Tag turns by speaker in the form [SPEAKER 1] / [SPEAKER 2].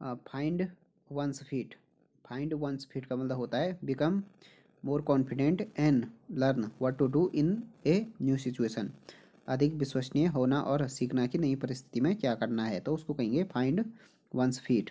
[SPEAKER 1] find one's feet find one's feet का मतलब होता है become more confident and learn what to do in a new situation अधिक विश्वसनीय होना और सीखना कि नई परिस्थिति में क्या करना है तो उसको कहेंगे फाइंड वंस फीट